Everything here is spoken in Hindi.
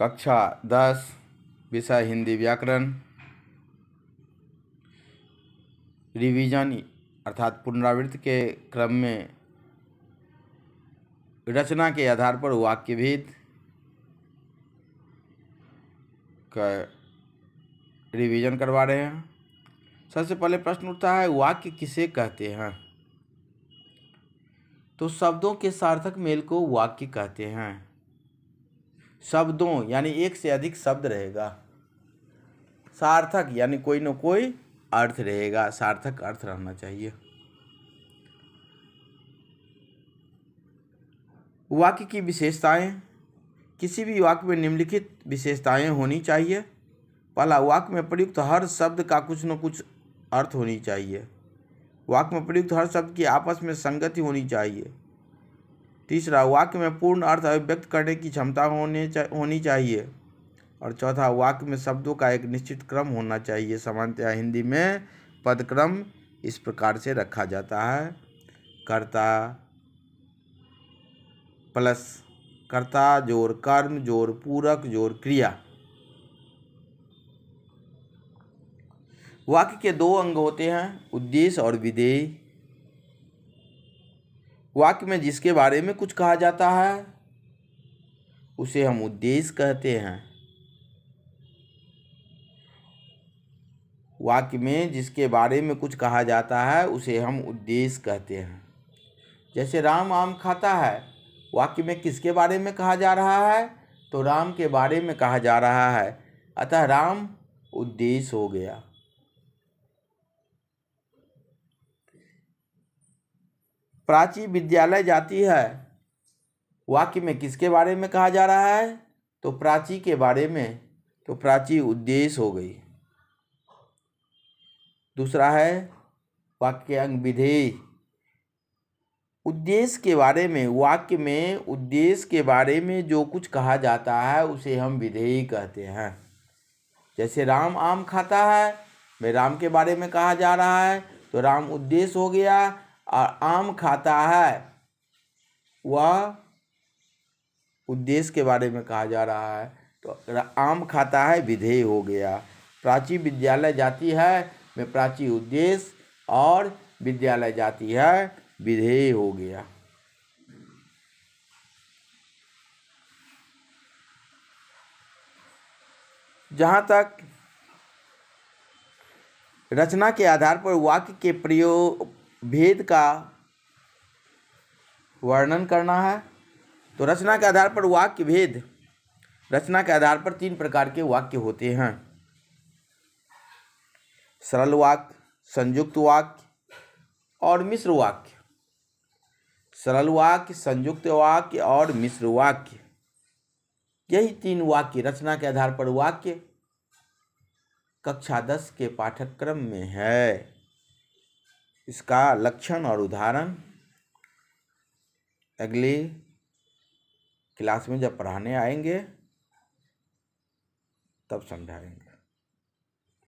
कक्षा दस, विषय हिंदी व्याकरण रिवीजन अर्थात पुनरावृत्ति के क्रम में रचना के आधार पर वाक्य भेद का रिवीजन करवा रहे हैं। सबसे पहले प्रश्न उठता है, वाक्य किसे कहते हैं? तो शब्दों के सार्थक मेल को वाक्य कहते हैं। शब्दों, यानी एक से अधिक शब्द रहेगा। सार्थक, यानी कोई न कोई अर्थ रहेगा। सार्थक अर्थ रहना चाहिए। वाक्य की विशेषताएँ। किसी भी वाक्य में निम्नलिखित विशेषताएँ होनी चाहिए। पहला, वाक्य में प्रयुक्त हर शब्द का कुछ न कुछ अर्थ होनी चाहिए। वाक्य में प्रयुक्त हर शब्द की आपस में संगति होनी चाहिए। तीसरा वाक्य में पूर्ण अर्थ अभिव्यक्त करने की क्षमता होने चा, होनी चाहिए। और चौथा वाक्य में शब्दों का एक निश्चित क्रम होना चाहिए। सामान्यतः हिंदी में पदक्रम इस प्रकार से रखा जाता है। कर्ता प्लस कर्ता ज़ोर कर्म ज़ोर पूरक ज़ोर क्रिया। वाक्य के दो अंग होते हैं उद्देश्य और विधेय। वाक्य में जिसके बारे में कुछ कहा जाता है, उसे हम उद्देश्य कहते हैं। वाक्य में जिसके बारे में कुछ कहा जाता है, उसे हम उद्देश्य कहते हैं। जैसे राम आम खाता है, वाक्य में किसके बारे में कहा जा रहा है? तो राम के बारे में कहा जा रहा है। अतः राम उद्देश्य हो गया। प्राची विद्यालय जाती है। वाक्य में किसके बारे में कहा जा रहा है? तो प्राची के बारे में तो प्राची उद्देश्य हो गई। दूसरा है, वाक्य अंग विधेय उद्देश्य के बारे में, वाक्य में उद्देश्य के बारे में जो कुछ कहा जाता है, उसे हम विधेय कहते हैं। जैसे राम आम खाता है, में राम के बारे में कहा जा रहा है तो राम उद्देश्य हो गया। और आम खाता है। वह उद्देश्य के बारे में कहा जा रहा है। तो आम खाता है, विधेय हो गया। प्राची विद्यालय जाती है, में प्राची उद्देश्य और विद्यालय जाती है, विधेय हो गया। जहाँ तक रचना के आधार पर वाक्य के प्रयोग भेद का वर्णन करना है। तो रचना के आधार पर वाक्य भेद, रचना के आधार पर तीन प्रकार के वाक्य होते हैं। सरल वाक्य, संयुक्त वाक्य और मिश्र वाक्य। सरल वाक्य, संयुक्त वाक्य और मिश्र वाक्य। यही तीन वाक्य रचना के आधार पर वाक्य कक्षा दस के पाठ्यक्रम में है। इसका लक्षण और उदाहरण अगली क्लास में जब पढ़ाने आएँगे तब समझाएँगे।